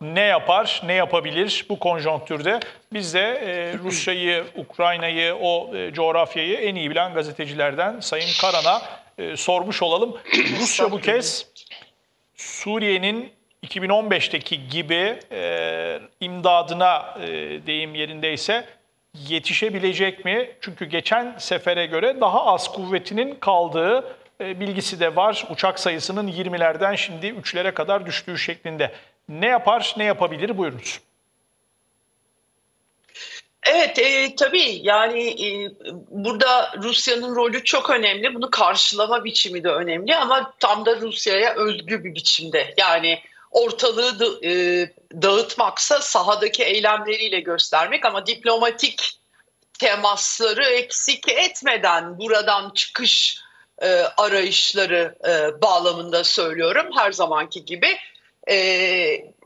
ne yapar, ne yapabilir bu konjonktürde? Biz de e, Rusya'yı, Ukrayna'yı, o e, coğrafyayı en iyi bilen gazetecilerden Sayın Karan'a e, sormuş olalım. Rusya bu kez Suriye'nin 2015'teki gibi e, imdadına e, deyim yerindeyse yetişebilecek mi? Çünkü geçen sefere göre daha az kuvvetinin kaldığı e, bilgisi de var. Uçak sayısının 20'lerden şimdi 3'lere kadar düştüğü şeklinde. Ne yapar, ne yapabilir buyurunuz. Evet e, tabii yani e, burada Rusya'nın rolü çok önemli. Bunu karşılama biçimi de önemli ama tam da Rusya'ya özgü bir biçimde. Yani ortalığı da, e, dağıtmaksa sahadaki eylemleriyle göstermek ama diplomatik temasları eksik etmeden buradan çıkış e, arayışları e, bağlamında söylüyorum her zamanki gibi. E,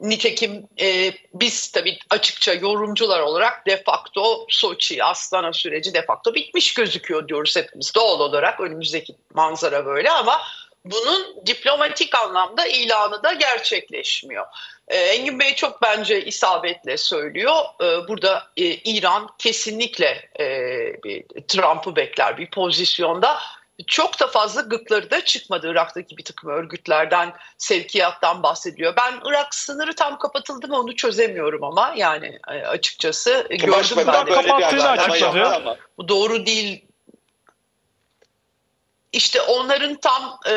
nitekim e, biz tabii açıkça yorumcular olarak de facto Soçi, Astana süreci de facto bitmiş gözüküyor diyoruz hepimiz doğal olarak önümüzdeki manzara böyle ama bunun diplomatik anlamda ilanı da gerçekleşmiyor. Ee, Engin Bey çok bence isabetle söylüyor. Ee, burada e, İran kesinlikle e, Trump'ı bekler bir pozisyonda. Çok da fazla gıkları da çıkmadı Irak'taki bir takım örgütlerden, sevkiyattan bahsediyor. Ben Irak sınırı tam kapatıldı mı onu çözemiyorum ama yani e, açıkçası gördüm ben de. Kapattığını açıkladı. Bu doğru değil işte onların tam e,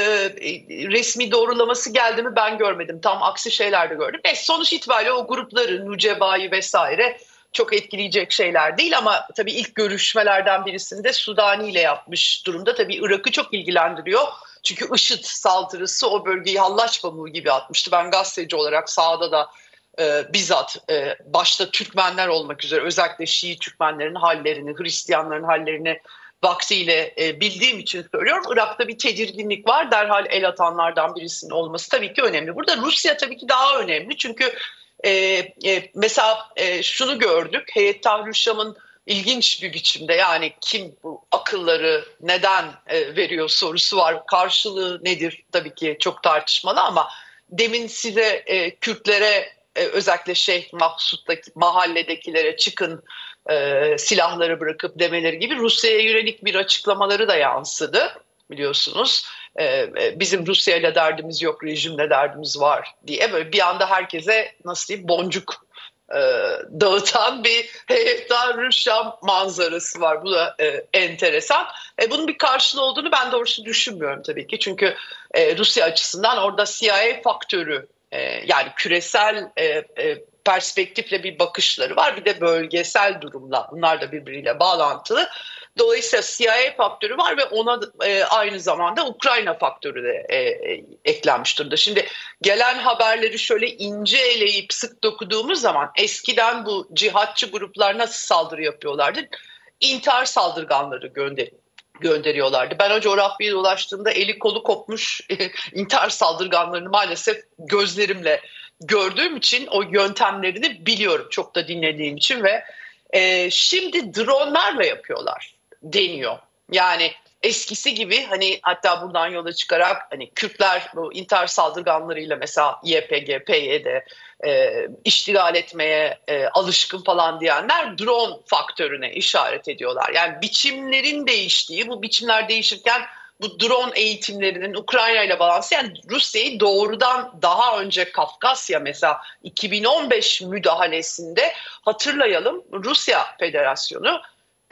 resmi doğrulaması geldi mi ben görmedim. Tam aksi şeyler de gördüm. E, sonuç itibariyle o grupları, Nucebayı vesaire çok etkileyecek şeyler değil ama tabii ilk görüşmelerden birisinde Sudani ile yapmış durumda. Tabii Irak'ı çok ilgilendiriyor. Çünkü IŞİD saldırısı o bölgeyi hallaç pamuğu gibi atmıştı. Ben gazeteci olarak sahada da e, bizzat e, başta Türkmenler olmak üzere özellikle Şii Türkmenlerin hallerini, Hristiyanların hallerini vaktiyle e, bildiğim için söylüyorum. Irak'ta bir tedirginlik var. Derhal el atanlardan birisinin olması tabii ki önemli. Burada Rusya tabii ki daha önemli. Çünkü e, e, mesela e, şunu gördük. Heyet Tahrir Şam'ın ilginç bir biçimde yani kim bu akılları neden e, veriyor sorusu var. Karşılığı nedir tabii ki çok tartışmalı ama demin size e, Kürtlere e, özellikle Şeyh Maksut'taki mahalledekilere çıkın e, silahları bırakıp demeleri gibi Rusya'ya yönelik bir açıklamaları da yansıdı biliyorsunuz. E, e, bizim Rusya ile derdimiz yok, rejimle derdimiz var diye böyle bir anda herkese nasıl diyeyim boncuk e, dağıtan bir heyetler Rüşşam manzarası var. Bu da e, enteresan. E, bunun bir karşılığı olduğunu ben doğrusu düşünmüyorum tabii ki. Çünkü e, Rusya açısından orada CIA faktörü e, yani küresel e, e, perspektifle bir bakışları var. Bir de bölgesel durumla bunlar da birbiriyle bağlantılı. Dolayısıyla CIA faktörü var ve ona e, aynı zamanda Ukrayna faktörü de e, e, eklenmiş durumda. Şimdi gelen haberleri şöyle ince eleyip sık dokuduğumuz zaman eskiden bu cihatçı gruplar nasıl saldırı yapıyorlardı? İntihar saldırganları gönder gönderiyorlardı. Ben o coğrafyaya dolaştığımda eli kolu kopmuş intihar saldırganlarını maalesef gözlerimle gördüğüm için o yöntemlerini biliyorum çok da dinlediğim için ve e, şimdi dronlarla yapıyorlar deniyor. Yani eskisi gibi hani hatta buradan yola çıkarak hani Kürtler bu intihar saldırganlarıyla mesela YPG, PYD e, iştigal etmeye e, alışkın falan diyenler drone faktörüne işaret ediyorlar. Yani biçimlerin değiştiği bu biçimler değişirken bu drone eğitimlerinin Ukrayna ile balansı yani Rusya'yı doğrudan daha önce Kafkasya mesela 2015 müdahalesinde hatırlayalım Rusya Federasyonu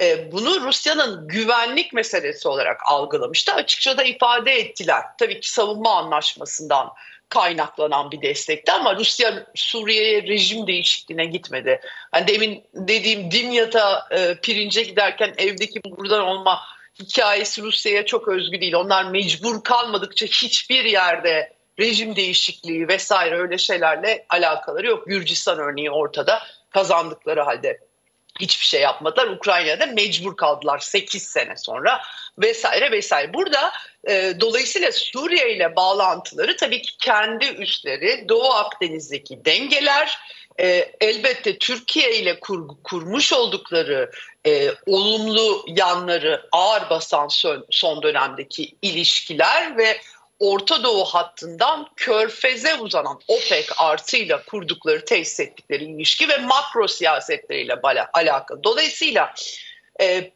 e, bunu Rusya'nın güvenlik meselesi olarak algılamıştı. Açıkça da ifade ettiler. Tabii ki savunma anlaşmasından kaynaklanan bir destekti ama Rusya Suriye'ye rejim değişikliğine gitmedi. Yani demin dediğim Dimyat'a e, pirince giderken evdeki buradan olma hikayesi Rusya'ya çok özgü değil. Onlar mecbur kalmadıkça hiçbir yerde rejim değişikliği vesaire öyle şeylerle alakaları yok. Gürcistan örneği ortada kazandıkları halde hiçbir şey yapmadılar. Ukrayna'da mecbur kaldılar 8 sene sonra vesaire vesaire. Burada e, dolayısıyla Suriye ile bağlantıları tabii ki kendi üstleri Doğu Akdeniz'deki dengeler e, elbette Türkiye ile kur, kurmuş oldukları e, olumlu yanları ağır basan son, son dönemdeki ilişkiler ve Orta Doğu hattından Körfez'e uzanan OPEC artıyla kurdukları, tesis ettikleri ilişki ve makro siyasetleriyle alakalı. Dolayısıyla e,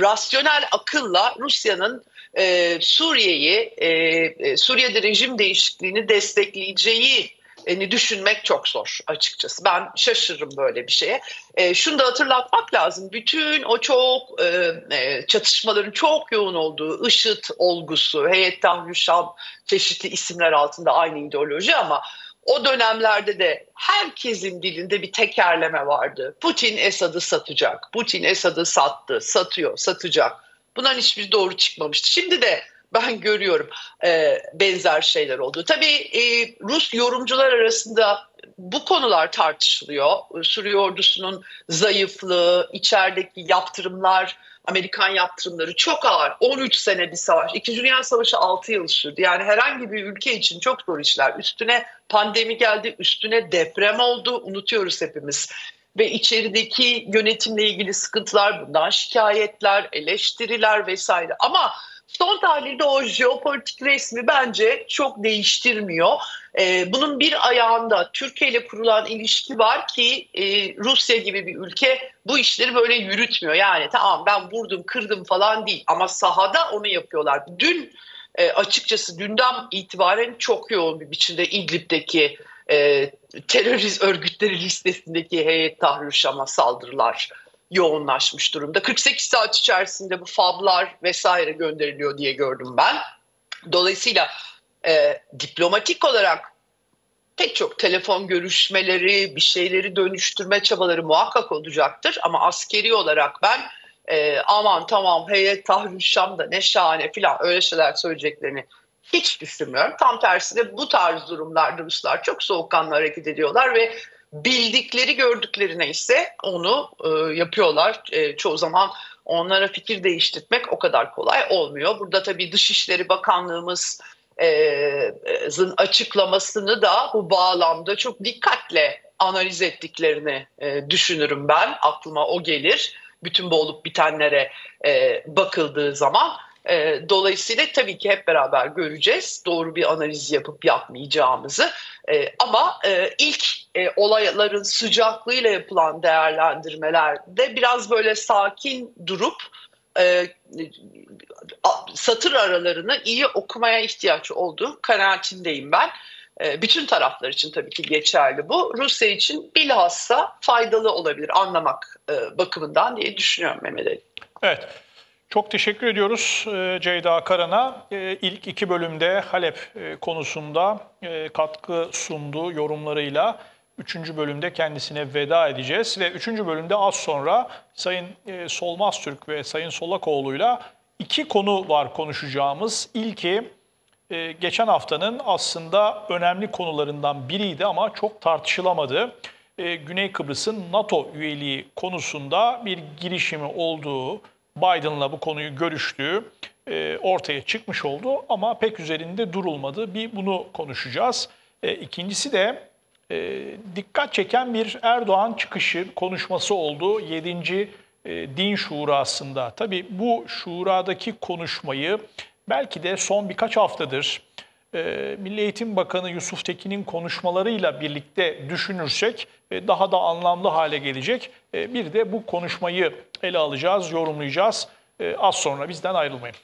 rasyonel akılla Rusya'nın e, Suriye'yi, e, e Suriye'de rejim değişikliğini destekleyeceği ni düşünmek çok zor açıkçası. Ben şaşırırım böyle bir şeye. E, şunu da hatırlatmak lazım. Bütün o çok e, e çatışmaların çok yoğun olduğu IŞİD olgusu, Heyettan Hüşam çeşitli isimler altında aynı ideoloji ama o dönemlerde de herkesin dilinde bir tekerleme vardı. Putin Esad'ı satacak. Putin Esad'ı sattı, satıyor, satacak. Bundan hiçbir doğru çıkmamıştı. Şimdi de ben görüyorum e, benzer şeyler oldu. Tabii e, Rus yorumcular arasında bu konular tartışılıyor. Suriye ordusunun zayıflığı, içerideki yaptırımlar, Amerikan yaptırımları çok ağır. 13 sene bir savaş. İkinci Dünya Savaşı 6 yıl sürdü. Yani herhangi bir ülke için çok zor işler. Üstüne pandemi geldi, üstüne deprem oldu. Unutuyoruz hepimiz. Ve içerideki yönetimle ilgili sıkıntılar, bundan şikayetler, eleştiriler vesaire. Ama son tahlilde o jeopolitik resmi bence çok değiştirmiyor. Ee, bunun bir ayağında Türkiye ile kurulan ilişki var ki e, Rusya gibi bir ülke bu işleri böyle yürütmüyor. Yani tamam ben vurdum kırdım falan değil ama sahada onu yapıyorlar. Dün e, açıkçası dünden itibaren çok yoğun bir biçimde İdlib'deki e, terörist örgütleri listesindeki heyet tahrir Şam'a saldırılar yoğunlaşmış durumda. 48 saat içerisinde bu fablar vesaire gönderiliyor diye gördüm ben. Dolayısıyla e, diplomatik olarak pek çok telefon görüşmeleri, bir şeyleri dönüştürme çabaları muhakkak olacaktır. Ama askeri olarak ben e, aman tamam heyet Tahrir Şam'da ne şahane filan öyle şeyler söyleyeceklerini hiç düşünmüyorum. Tam tersine bu tarz durumlarda Ruslar çok soğukkanlı hareket ediyorlar ve bildikleri gördüklerine ise onu e, yapıyorlar. E, çoğu zaman onlara fikir değiştirmek o kadar kolay olmuyor. Burada tabii Dışişleri Bakanlığımız e, açıklamasını da bu bağlamda çok dikkatle analiz ettiklerini e, düşünürüm ben. Aklıma o gelir. Bütün bu olup bitenlere e, bakıldığı zaman. E, dolayısıyla tabii ki hep beraber göreceğiz doğru bir analiz yapıp yapmayacağımızı. E, ama e, ilk e, olayların sıcaklığıyla yapılan değerlendirmelerde biraz böyle sakin durup e, satır aralarını iyi okumaya ihtiyaç olduğu kanaatindeyim ben. E, bütün taraflar için tabii ki geçerli bu. Rusya için bilhassa faydalı olabilir anlamak e, bakımından diye düşünüyorum Mehmet Ali. Evet. Çok teşekkür ediyoruz e, Ceyda Karan'a. E, ilk iki bölümde Halep e, konusunda katkı sundu yorumlarıyla. Üçüncü bölümde kendisine veda edeceğiz ve üçüncü bölümde az sonra Sayın Solmaz Türk ve Sayın Solakoğlu'yla iki konu var konuşacağımız. İlki geçen haftanın aslında önemli konularından biriydi ama çok tartışılamadı. Güney Kıbrıs'ın NATO üyeliği konusunda bir girişimi olduğu, Biden'la bu konuyu görüştüğü e, ortaya çıkmış oldu ama pek üzerinde durulmadı. Bir bunu konuşacağız. E, ikincisi de e, dikkat çeken bir Erdoğan çıkışı konuşması oldu 7. Din Şurası'nda. Tabii bu şuradaki konuşmayı belki de son birkaç haftadır Milli Eğitim Bakanı Yusuf Tekin'in konuşmalarıyla birlikte düşünürsek daha da anlamlı hale gelecek. Bir de bu konuşmayı ele alacağız, yorumlayacağız. Az sonra bizden ayrılmayın.